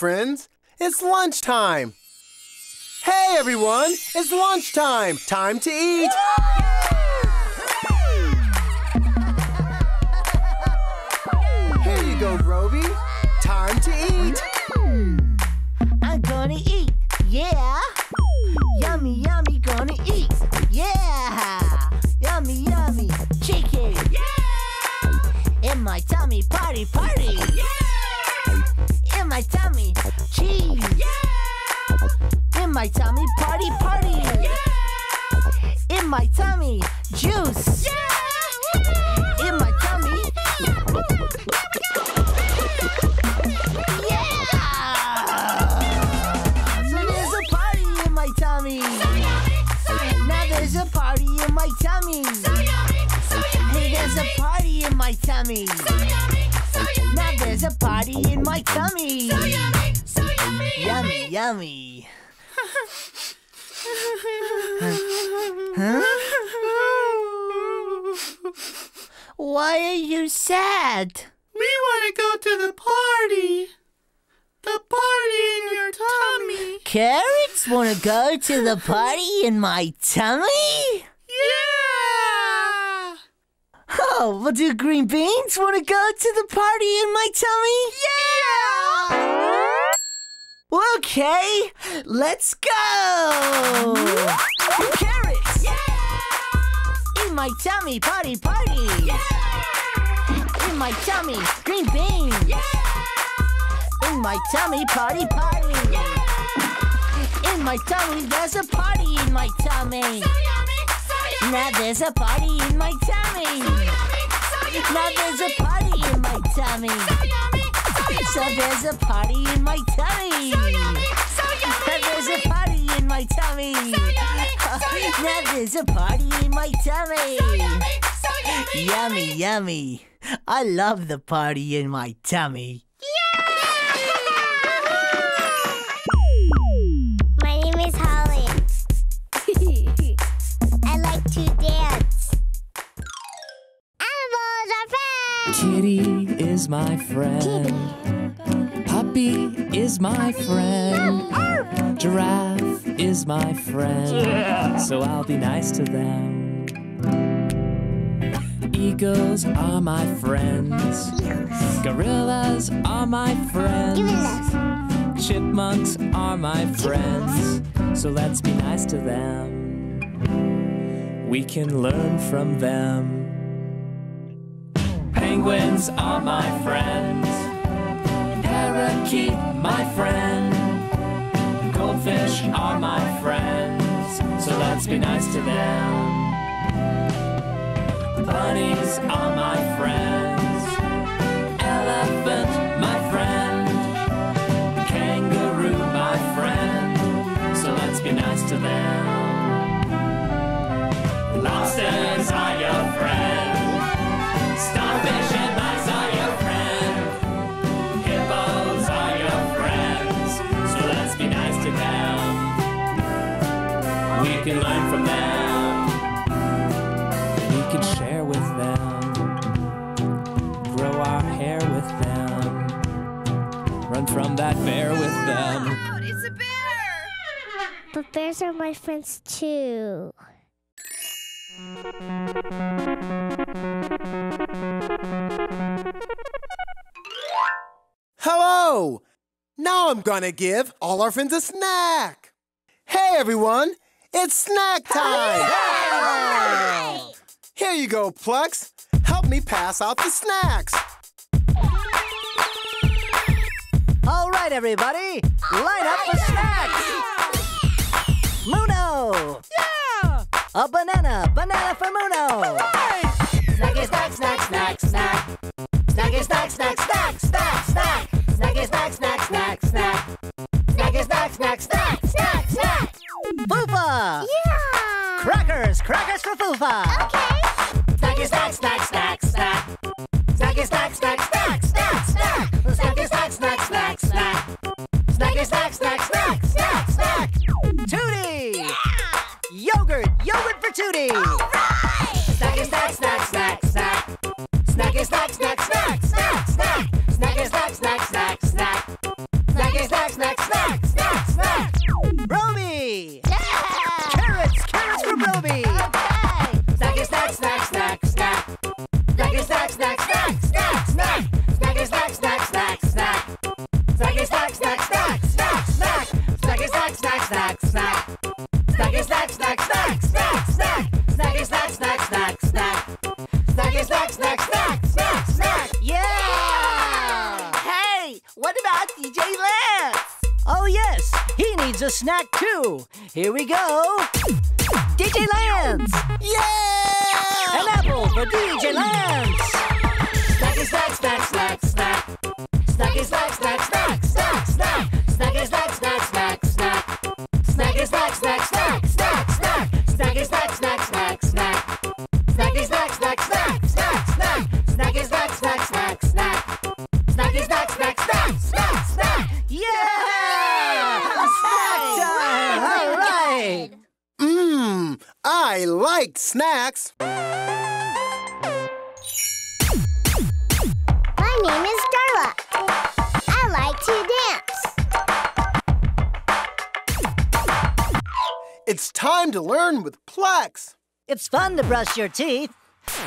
Hello, friends. It's lunchtime. Hey, everyone. It's lunchtime. Time to eat. Here you go, Brobee. Time to eat. I'm gonna eat, yeah. Yummy, yummy, gonna eat, yeah. Yummy, yummy, chicken. Yeah. In my tummy, party, party. Yeah. In my tummy, cheese. Yeah. In my tummy, party, party. Yeah. In my tummy, juice. Yeah. In my tummy. Yeah! So there's a party in my tummy. Now there's a party in my tummy. Hey, there's a party in my tummy. A party in my tummy. Yummy, yummy. Why are you sad? We want to go to the party. The party in your tummy. Carrots want to go to the party in my tummy? Yeah! Oh, well, do green beans want to go to the party in my tummy? Yeah! Okay, let's go! Carrots! Yeah! In my tummy, party, party! Yeah! In my tummy, green beans! Yeah! In my tummy, party, party! Yeah! In my tummy, there's a party in my tummy! So yummy! So yummy! Now there's a party in my tummy! Now there's a party in my tummy! So yummy, so yummy. So there's a party in my tummy! Yummy, so yummy. Now there's a party in my tummy! Yummy, so yummy. Now there's a party in my tummy! Yummy, yummy! I love the party in my tummy! Kitty is my friend. Puppy is my friend. Giraffe is my friend. So I'll be nice to them. Eagles are my friends. Gorillas are my friends. Chipmunks are my friends. So let's be nice to them. We can learn from them. Penguins are my friends. Parakeet, my friend. Goldfish are my friends. So let's be nice to them. Bunnies are my friends. Elephant, my friend. Kangaroo, my friend. So let's be nice to them. Lobsters But bears are my friends too. Hello! Now I'm gonna give all our friends a snack. Hey, everyone! It's snack time! Here you go, Plex. Help me pass out the snacks. All right, everybody, line up for snacks. A banana, time with Plex. It's fun to brush your teeth.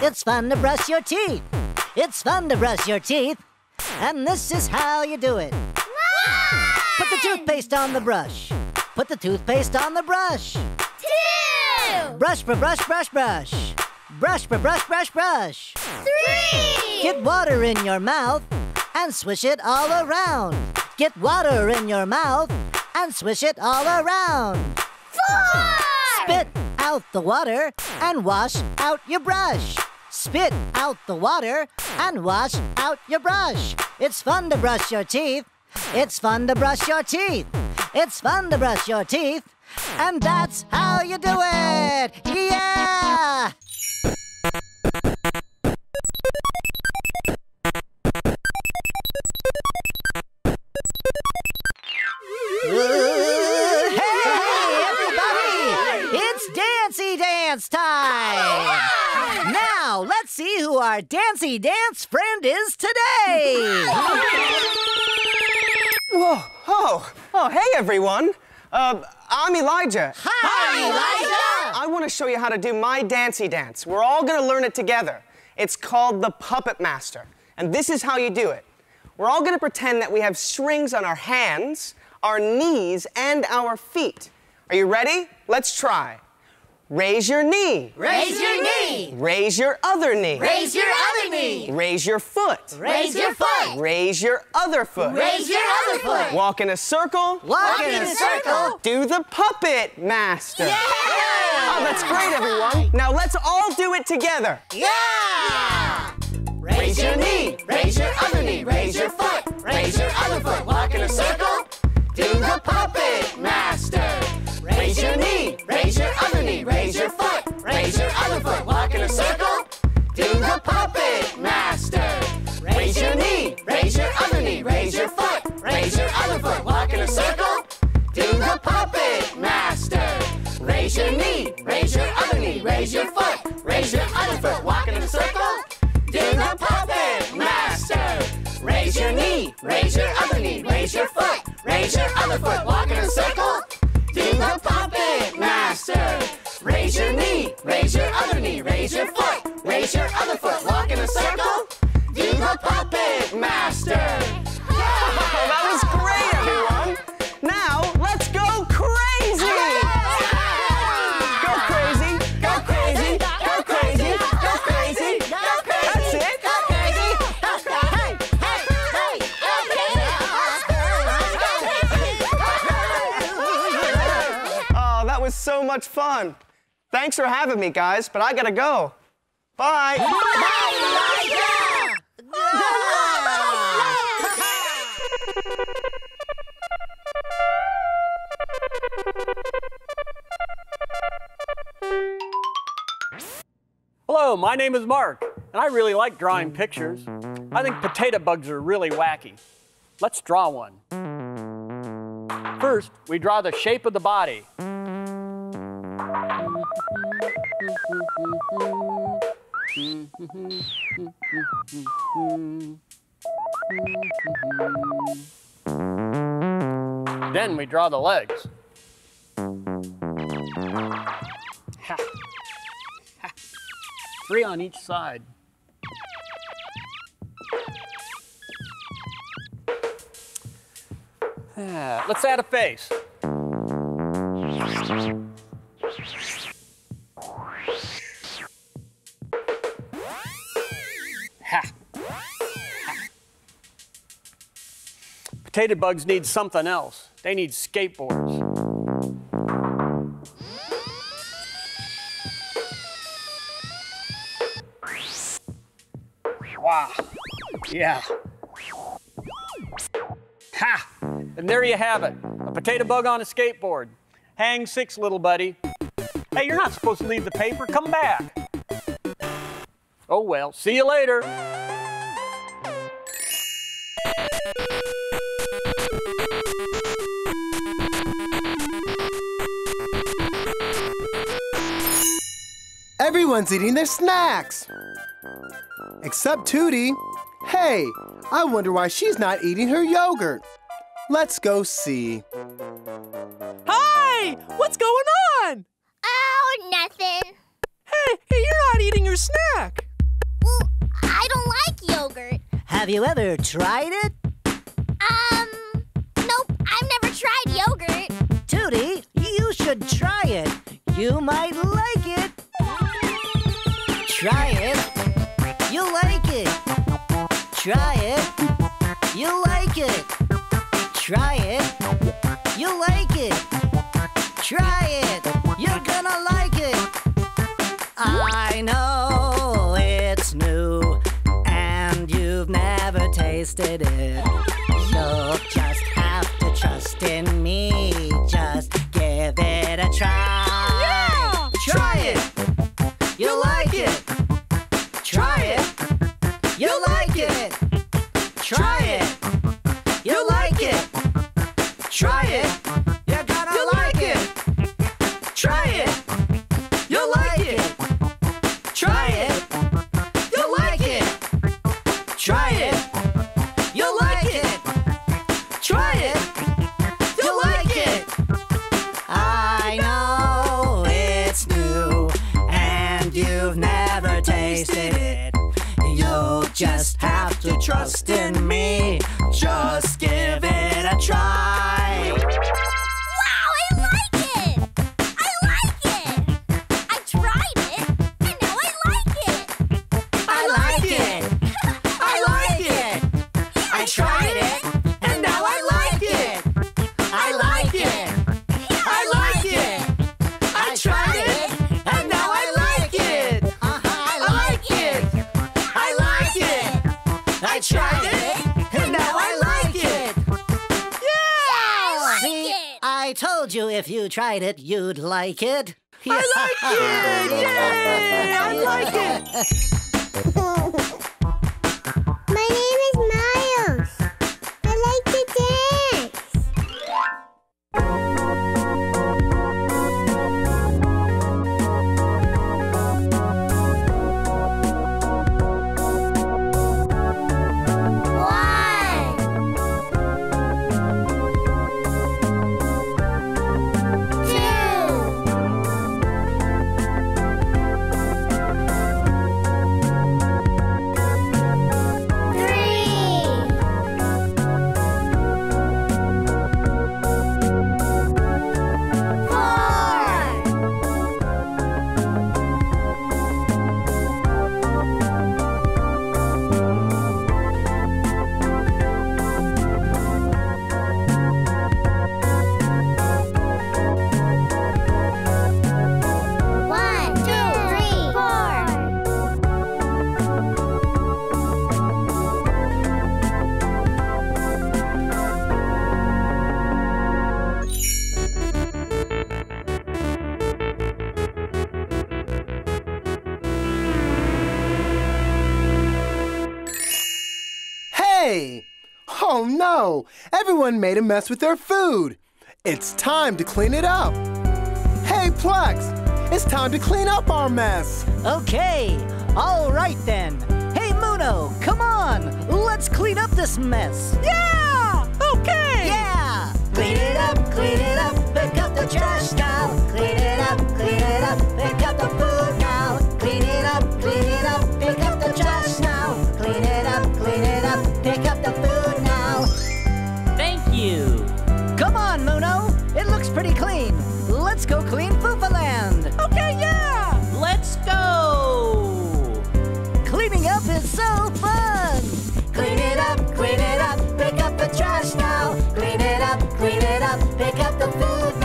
It's fun to brush your teeth. It's fun to brush your teeth. And this is how you do it. One! Put the toothpaste on the brush. Put the toothpaste on the brush. Two, Brush, brush, brush, brush, brush. Brush, brush, brush, brush, brush. three, Get water in your mouth and swish it all around. Get water in your mouth and swish it all around. four, Spit out the water and wash out your brush. Spit out the water and wash out your brush. It's fun to brush your teeth. It's fun to brush your teeth. It's fun to brush your teeth. And that's how you do it. Yeah! See who our Dancy Dance friend is today! Whoa! Oh! Oh, hey everyone! Uh, I'm Elijah. Hi, Hi Elijah! I want to show you how to do my Dancy dance. We're all gonna learn it together. It's called the Puppet Master. And this is how you do it. We're all gonna pretend that we have strings on our hands, our knees, and our feet. Are you ready? Let's try. Raise your knee. Raise your knee! Raise your other knee. Raise your other knee! Raise your foot. Raise your foot! Raise your other foot. Raise your other foot! Walk in a circle. Walk in a circle! Do the puppet master. Yeah! Oh, that's great, everyone. Now let's all do it together. Yeah! Raise your knee. Raise your other knee. Raise your foot. Raise your other foot. Walk in a circle. Do the puppet master. Raise your knee. Raise your other knee. Raise your foot. Raise your other foot. Walk in a circle. Do the puppet master. Raise your knee. Raise your other knee. Raise your foot. Raise your other foot. Walk in a circle. Do the puppet master. Raise your knee. Raise your other knee. Raise your foot. Raise your other foot. Walk in a circle. Do the puppet master. Raise your knee. Raise your other knee. Raise your foot. Raise your other foot. Walk in a circle. Do the puppet master. Raise your knee. Raise your other knee. Raise your foot. Raise your other foot. Walk in a circle. Thanks for having me, guys, but I gotta go. Bye. Hello, my name is Mark, and I really like drawing pictures. I think potato bugs are really wacky. Let's draw one. First, we draw the shape of the body. Then we draw the legs. Ha. Ha. Three on each side. Ah, Let's add a face. Potato bugs need something else. They need skateboards. Wow. Yeah. Ha! And there you have it. A potato bug on a skateboard. Hang six, little buddy. Hey, you're not supposed to leave the paper. Come back. Oh well. See you later. Everyone's eating their snacks. Except Toodee. Hey, I wonder why she's not eating her yogurt. Let's go see. Hi! What's going on? Oh, nothing. Hey, hey, you're not eating your snack. Well, I don't like yogurt. Have you ever tried it? Try it. You'll like it. Try it. You're gonna like it. I know it's new and you've never tasted it. Trust in me. Just I told you if you tried it, you'd like it. I like it! Yay! I like it! Everyone made a mess with their food. It's time to clean it up. Hey, Plex! It's time to clean up our mess. Okay, all right then. Hey, Muno, come on. Let's clean up this mess. Yeah! Okay! Yeah! Clean it up, clean it up, pick up the trash now. Clean it up, clean it up, pick up the food go clean Foofaland! Okay, yeah! Let's go! Cleaning up is so fun! Clean it up, clean it up, pick up the trash now! Clean it up, clean it up, pick up the food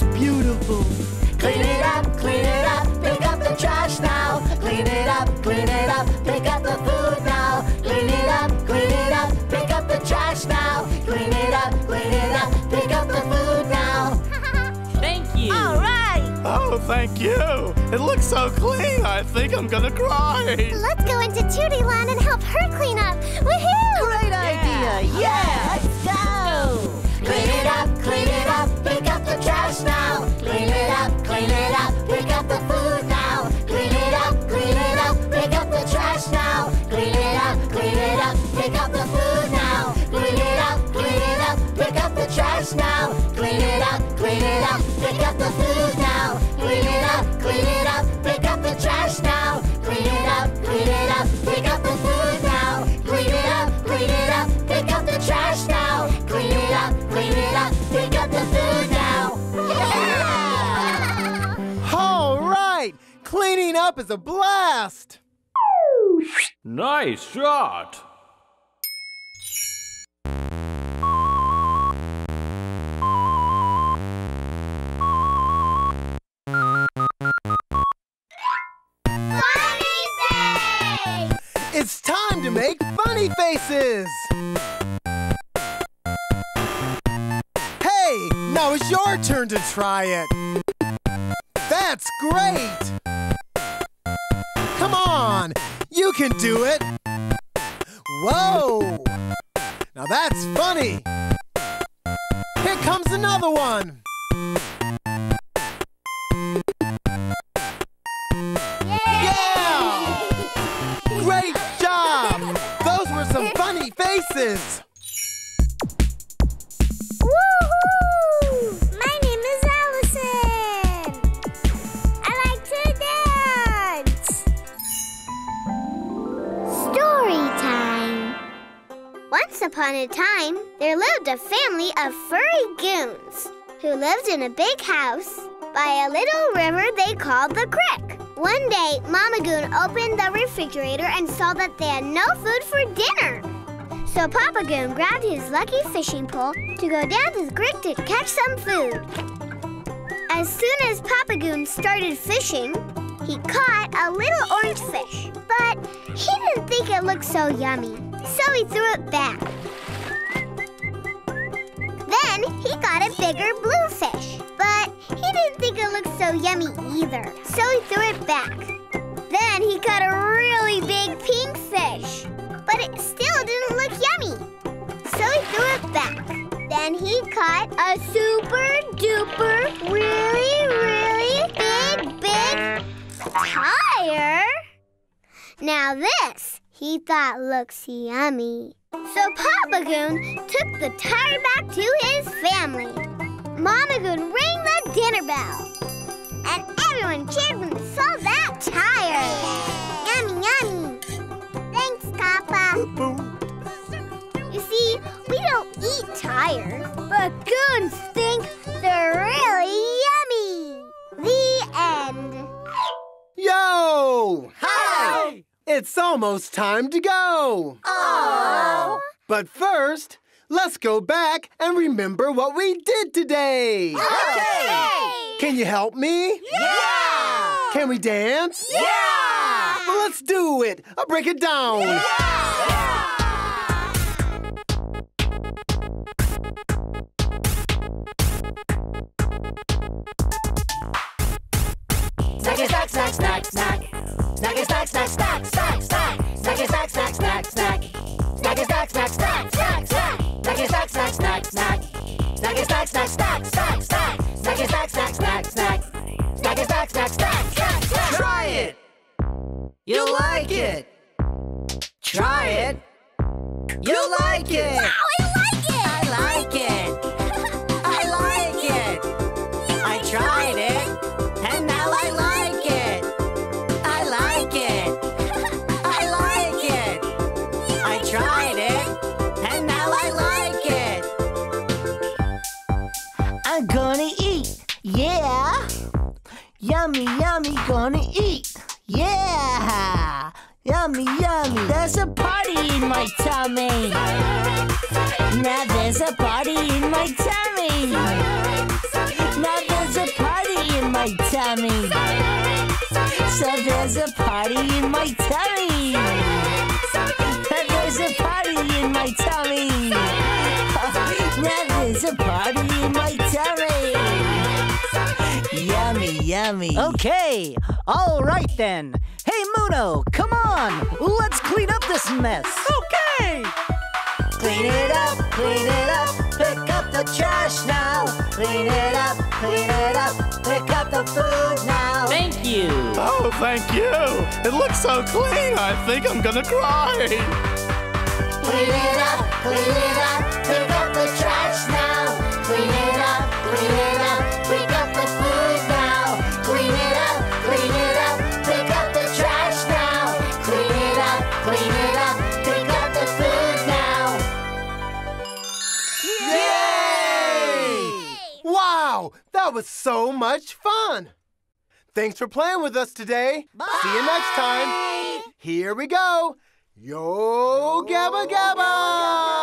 looks beautiful. Clean it up, clean it up, pick up the trash now. Clean it up, clean it up, pick up the food now. Clean it up, clean it up, pick up the trash now. Clean it up, clean it up, pick up the food now. Thank you. All right. Oh, thank you. It looks so clean. I think I'm gonna cry. Let's go into Judy Land and help her clean up. Woohoo! Great idea. Now. Clean it up, clean it up, pick up the food now. Clean it up, clean it up, pick up the trash now. Clean it up, clean it up, pick up the food now. Clean it up, clean it up, pick up the trash now. Clean it up, clean it up, pick up the food now. Yeah! All right! Cleaning up is a blast! Nice shot. Faces! Hey, now it's your turn to try it! That's great! A time, there lived a family of furry goons who lived in a big house by a little river they called the creek. One day, Mama Goon opened the refrigerator and saw that they had no food for dinner. So Papa Goon grabbed his lucky fishing pole to go down to the creek to catch some food. As soon as Papa Goon started fishing, he caught a little orange fish. But he didn't think it looked so yummy, so he threw it back. Bigger blue fish, but he didn't think it looked so yummy either, so he threw it back. Then he caught a really big pink fish, but it still didn't look yummy, so he threw it back. Then he caught a super duper, really, really big, big tire. Now this he thought looks yummy. So Papa Goon took the tire back to his family. Mama Goon rang the dinner bell. And everyone cheered when they saw that tire. Yummy, yummy. Thanks, Papa. You see, we don't eat tires, but goons think they're really yummy. The end. Yo! Hi! It's almost time to go! Aww. But first, let's go back and remember what we did today! Okay! Can you help me? Yeah! Can we dance? Yeah! Well, let's do it! I'll break it down! Yeah. Snacky snack snack snack snack. Snacky snack snack snack snack snack. Snacky snack snack snack snack. Snack snack snack snack snack. Snacky snack snack snack snack. Snacky snack snack snack snack snack. Yummy, gonna eat. Yeah! Yummy, yummy. There's a party in my tummy. Now there's a party in my tummy. Now there's a party in my tummy. So there's a party in my tummy. There's a party in my tummy. Now there's a party in my tummy. Yummy, yummy. Okay, all right then. Hey, Muno, come on. Let's clean up this mess. Okay! Clean it up, clean it up, pick up the trash now. Clean it up, clean it up, pick up the food now. Thank you. Oh, thank you. It looks so clean. I think I'm gonna cry. Clean it up, clean it up, pick up the was so much fun. Thanks for playing with us today. See you next time. Here we go. Yo Gabba Gabba!